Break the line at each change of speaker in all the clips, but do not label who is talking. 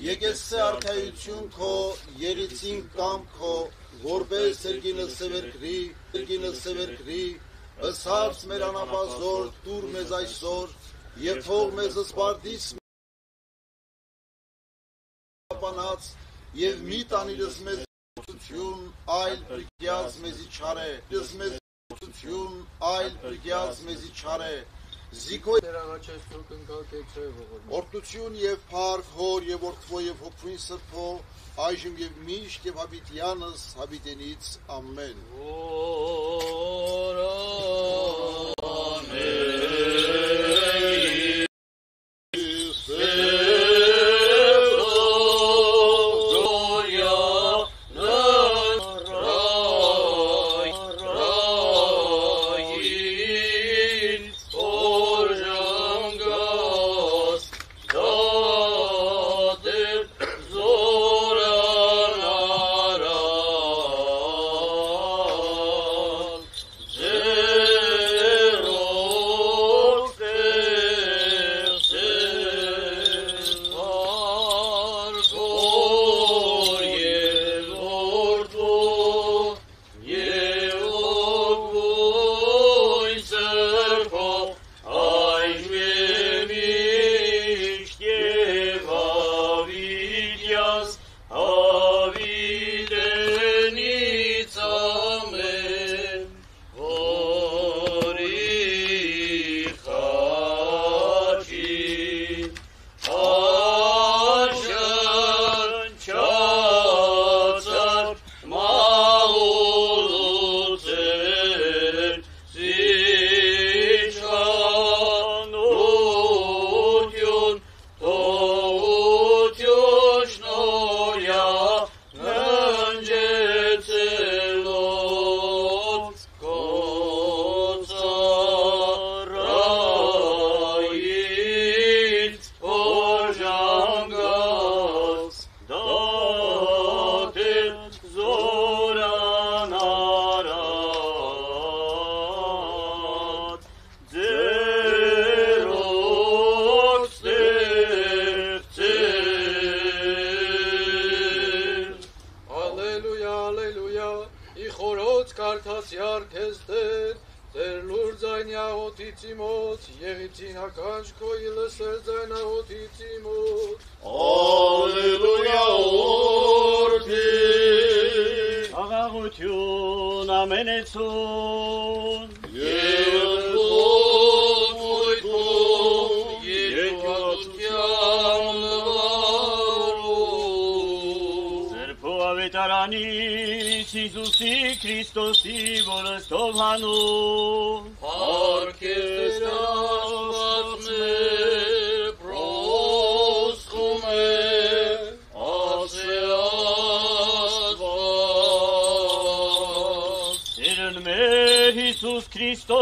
Եկեսե արքայություն քո, երիցին կամ քո, որպես երկինը սևերկրի, երկինը սևերկրի, ըսած մեր անապազոր, դուր մեզ այսօր, եւ թող մեզ սպարտից պանած եւ մի տանիրս մեզ ություն այլ պրիկյաց մեզի չարե դες մեզ ություն այլ պրիկյաց մեզի չարե զիգո
Ներաղաչես դու կնկալկեցրե ողորմ
օրտություն եւ փառք հոր եւ որդվո եւ հոգին սրբո այժմ եւ միշտ եւ հավիտյանս հավիտենից ամեն
Ալելույա, ձայնյաղոթիցի մոտ, եղիցին հականջ քոյի լսել ձայնաղոթիցի մոտ։
Ալելույա օրդի
Աղաղություն ամենեցուն Սրբո și Hristos sigur stovanu. Parc este nașpat me, proscume, ase asfalt. Sirân me, Iisus Hristos,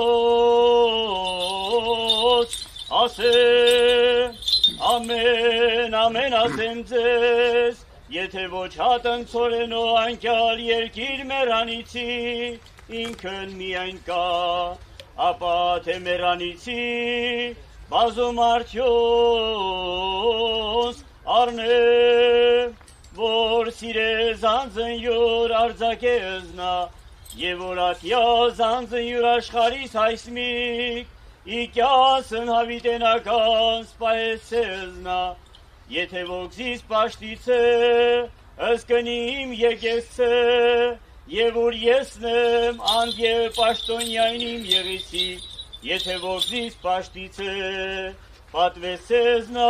ase, amen, amen, asențesc, եթե ոչ հատնցորենո անկյալ երկիր մերանիցի ինքն միայն կա ապա թե մերանիցի բազում արդյոս արնե որ սիրե զանձն յուր արձակե ըզնա Եվ որակյա զանձն յուր աշխարիս հայսմիկ, իկյասն հավիտենական սպայեցեզնա, եթե ոգզիս պաշտիցե, ըսկնիմ եկեսցե, եւ որ եսնեմ անդ եւ պաշտոնյայնիմ եղիսի, եթե ոգզիս պաշտիցե, պատվեսեզ նայրե։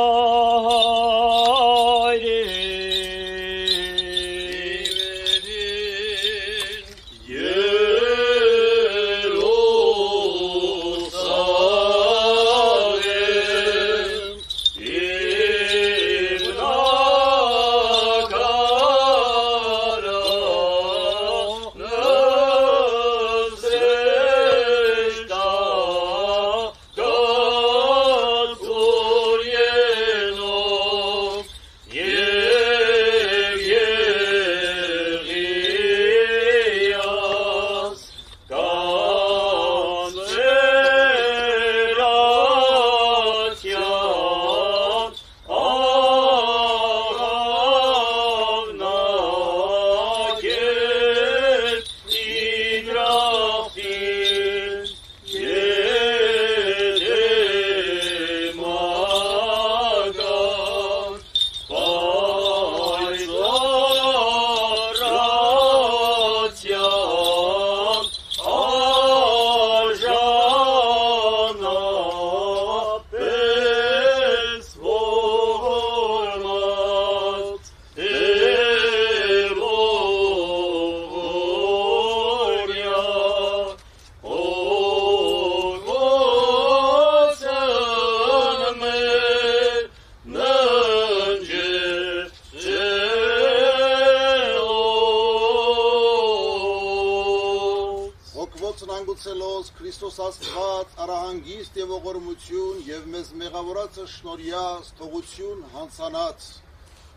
Հիսուս Քրիստոս Աստված արահանգիստ եւ ողորմություն եւ մեզ մեղավորածը շնորհյաս թողություն հանցանած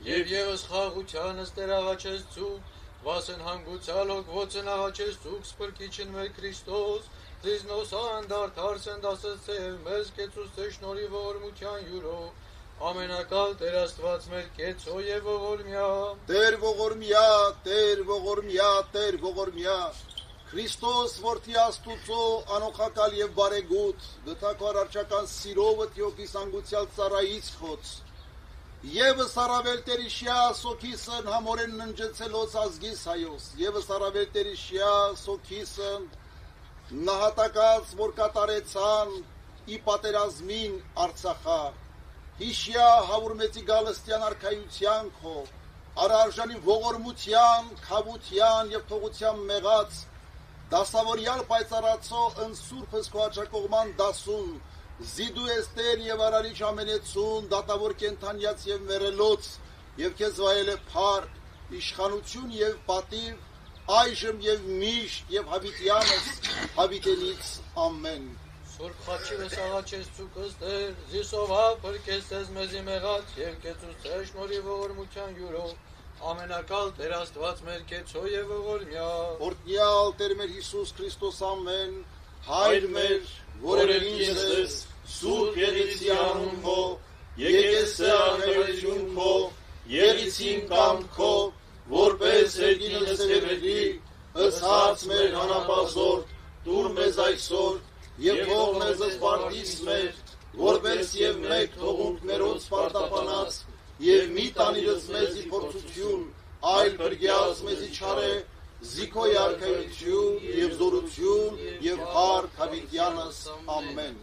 Եվ եւս խաղությանս Տեր աղաչես ցուկ, վասն հանգուցալոք ոցն աղաչես ցուկ սպրկիչն մեր Քրիստոս, Քրիստոս անդարտ հարցն դասեցև մեզ կեցուս թե շնորհի ողորմության յուրով, ամենակալ Տեր Աստված մեր կեցո եւ ողորմյա,
Տեր ողորմյա, Տեր ողորմյա, Տեր ողորմյա Քրիստոս որդի Աստուծո անոխակալ եւ բարեգութ գտակար արչական սիրովը թյոքի սանգուցյալ ծառայից խոց Եվս առավել Տերիշյա սոքիսն համորեն ննջեցելոց ազգիս հայոց Եվս առավել Տերիշյա սոքիսն նահատակած որ կատարեցան ի պատերազմին Արցախա Հիշյա հավուրմեցի գալստյան արքայության քո արարժանի ողորմության, խավության եւ թողության մեղած դասավորյալ պայծառացո ընսուրբս քո աչակողման դասուն զիդու էստեր եւ արարիչ ամենեցուն դատավոր կենթանյաց եւ մերելոց եւ քեզ վայել է փառ իշխանություն եւ պատիվ այժմ եւ միշտ եւ հավիտյանս հավիտենից ամեն
Սուրբ խաչիվս աղաչես ցուկս Տեր, զիսովա փրկեսես մեզի մեղած եւ կեցուս թե շնորհի ողորմության յուրով, ամենակալ Տեր Աստված մեր կեցո եւ ողորմյա,
Օրդյալ Տեր մեր Հիսուս Քրիստոս ամեն հայր մեր որեր ինձ սուրբ եղեցի անուն քո եկես աղերություն քո եղեցին կամ քո որպես երկինս սերելի ըսած մեր հանապազոր դուր մեզ այսօր եւ թող մեզ սպարտիս մեր որպես եւ մեկ թողունք մերոց սպարտապանած եւ մի տանիրս մեզի փորձություն այլ բրգյաս մեզի չարե զիքոյ արքայություն եւ զորություն եւ հարկ հավիտյանս ամեն